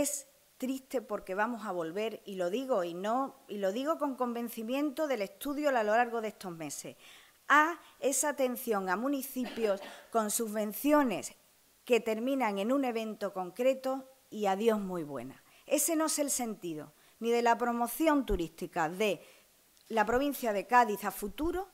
Es triste porque vamos a volver, y lo digo, y, no, y lo digo con convencimiento del estudio a lo largo de estos meses, a esa atención a municipios con subvenciones que terminan en un evento concreto y adiós muy buena. Ese no es el sentido ni de la promoción turística de la provincia de Cádiz a futuro,